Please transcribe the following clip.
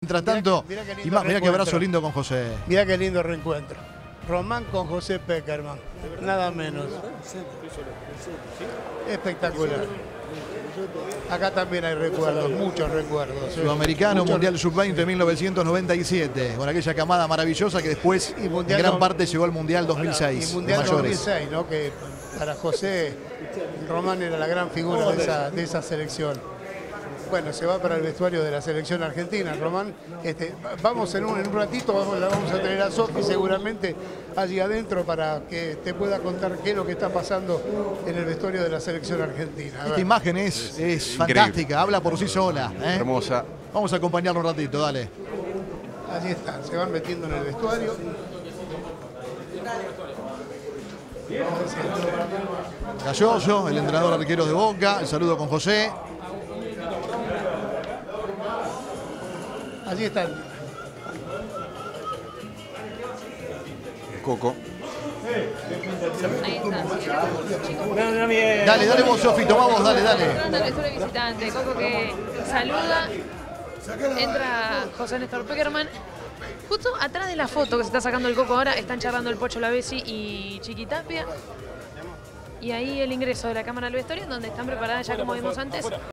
Mientras tanto, mirá qué lindo y más, mirá qué reencuentro. abrazo lindo con José. Mirá qué lindo reencuentro. Román con José Peckerman. Nada menos. Espectacular. Acá también hay recuerdos, muchos recuerdos. ¿eh? Sudamericano, Muchos- Mundial Sub-20 1997, con aquella camada maravillosa que después Y en gran parte llegó al Mundial 2006 Y de Mundial mayores. 2006, ¿no? Que para José Román era la gran figura de esa, de esa selección. Bueno, se va para el vestuario de la selección argentina, Román. Este, vamos en un, en un ratito, vamos, la vamos a tener a Sofi seguramente allí adentro para que te pueda contar qué es lo que está pasando en el vestuario de la selección argentina. Esta imagen es, fantástica, habla por sí sola. ¿eh? Hermosa. Vamos a acompañarlo un ratito, dale. Allí están, se van metiendo en el vestuario. Galloso, el entrenador arquero de Boca, el saludo con José. Allí están. Coco. Ahí está, chicos. Dale, dale vos, Sofi, tomamos, dale, dale. Visitante, Coco que saluda, entra José Néstor Peckerman. Justo atrás de la foto que se está sacando el Coco ahora, están charlando el Pocho Lavesi y Chiquitapia. Y ahí el ingreso de la cámara al vestuario, donde están preparadas ya como vimos antes